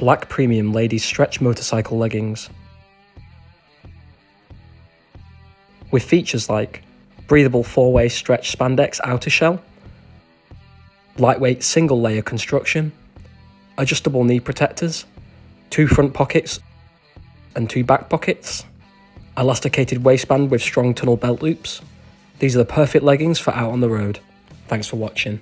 black premium ladies stretch motorcycle leggings. With features like breathable four-way stretch spandex outer shell, lightweight single layer construction, adjustable knee protectors, two front pockets and two back pockets, elasticated waistband with strong tunnel belt loops. These are the perfect leggings for out on the road. Thanks for watching.